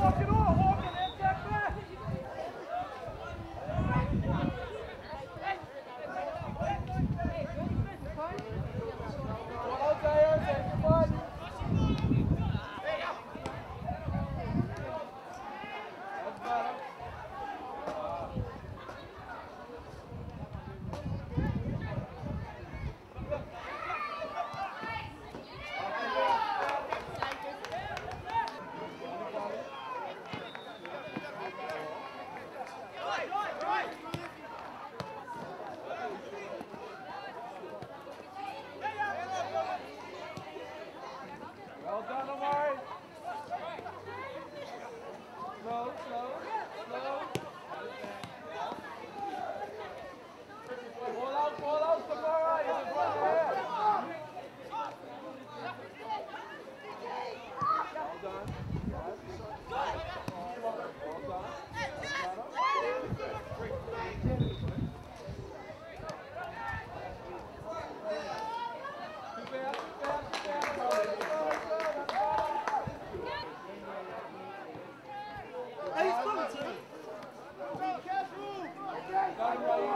nobody, just walk it on,